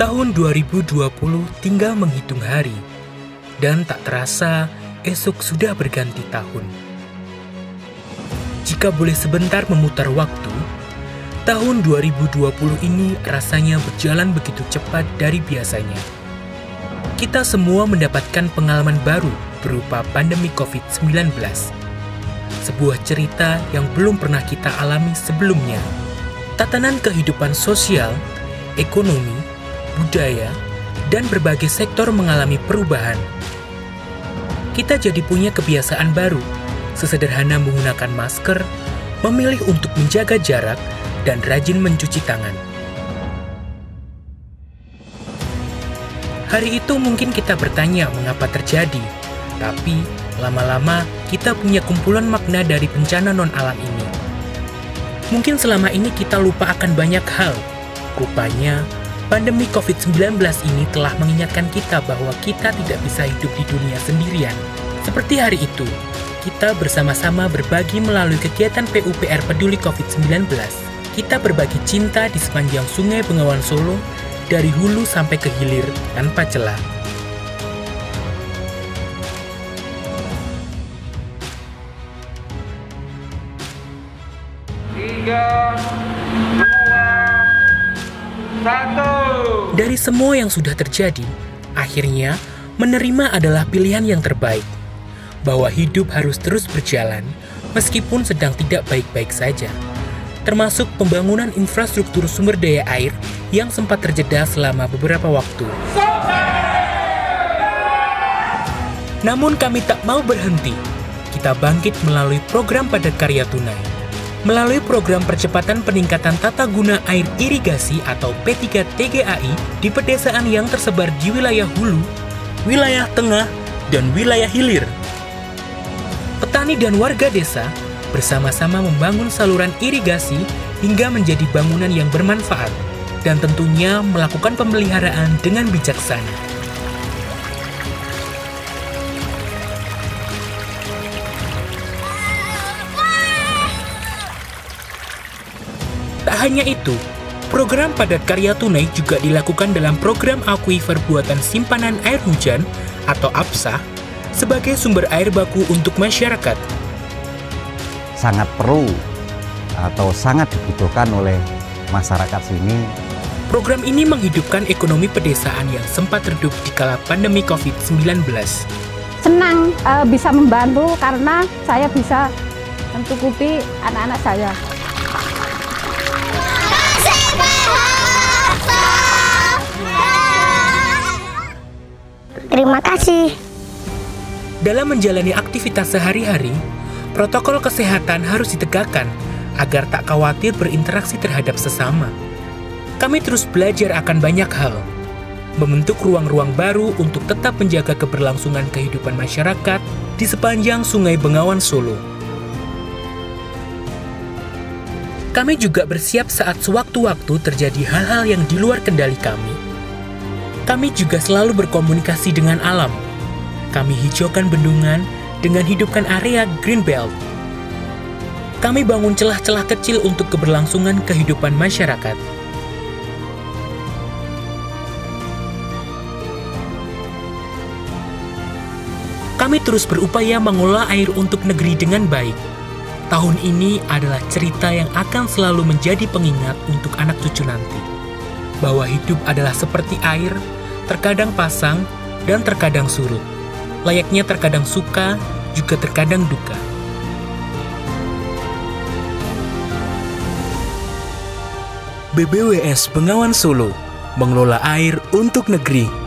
Tahun 2020 tinggal menghitung hari, dan tak terasa esok sudah berganti tahun. Jika boleh sebentar memutar waktu, tahun 2020 ini rasanya berjalan begitu cepat dari biasanya. Kita semua mendapatkan pengalaman baru berupa pandemi COVID-19. Sebuah cerita yang belum pernah kita alami sebelumnya. Tatanan kehidupan sosial, ekonomi, budaya, dan berbagai sektor mengalami perubahan. Kita jadi punya kebiasaan baru, sesederhana menggunakan masker, memilih untuk menjaga jarak, dan rajin mencuci tangan. Hari itu mungkin kita bertanya mengapa terjadi, tapi lama-lama kita punya kumpulan makna dari bencana non-alam ini. Mungkin selama ini kita lupa akan banyak hal. Rupanya, pandemi COVID-19 ini telah mengingatkan kita bahwa kita tidak bisa hidup di dunia sendirian. Seperti hari itu, kita bersama-sama berbagi melalui kegiatan PUPR Peduli COVID-19. Kita berbagi cinta di sepanjang Sungai Bengawan Solo, dari hulu sampai ke hilir tanpa celah. Tiga, satu. Dari semua yang sudah terjadi, akhirnya menerima adalah pilihan yang terbaik. Bahwa hidup harus terus berjalan, meskipun sedang tidak baik-baik saja. Termasuk pembangunan infrastruktur sumber daya air yang sempat terjeda selama beberapa waktu. Namun kami tak mau berhenti. Kita bangkit melalui program padat karya tunai. Melalui program percepatan peningkatan tata guna air irigasi atau P3 TGAI di pedesaan yang tersebar di wilayah hulu, wilayah tengah, dan wilayah hilir. Petani dan warga desa bersama-sama membangun saluran irigasi hingga menjadi bangunan yang bermanfaat dan tentunya melakukan pemeliharaan dengan bijaksana. Hanya itu, program padat karya tunai juga dilakukan dalam program aquifer buatan simpanan air hujan atau APSA sebagai sumber air baku untuk masyarakat. sangat perlu atau sangat dibutuhkan oleh masyarakat sini. Program ini menghidupkan ekonomi pedesaan yang sempat redup di kala pandemi COVID-19. senang eh, bisa membantu karena saya bisa mencukupi anak-anak saya. Terima kasih. Dalam menjalani aktivitas sehari-hari, protokol kesehatan harus ditegakkan agar tak khawatir berinteraksi terhadap sesama. Kami terus belajar akan banyak hal, membentuk ruang-ruang baru untuk tetap menjaga keberlangsungan kehidupan masyarakat di sepanjang Sungai Bengawan Solo. Kami juga bersiap saat sewaktu-waktu terjadi hal-hal yang di luar kendali kami. Kami juga selalu berkomunikasi dengan alam. Kami hijaukan bendungan dengan hidupkan area green belt. Kami bangun celah-celah kecil untuk keberlangsungan kehidupan masyarakat. Kami terus berupaya mengolah air untuk negeri dengan baik. Tahun ini adalah cerita yang akan selalu menjadi pengingat untuk anak cucu nanti. Bahwa hidup adalah seperti air, terkadang pasang dan terkadang surut. Layaknya terkadang suka, juga terkadang duka. BBWS Bengawan Solo mengelola air untuk negeri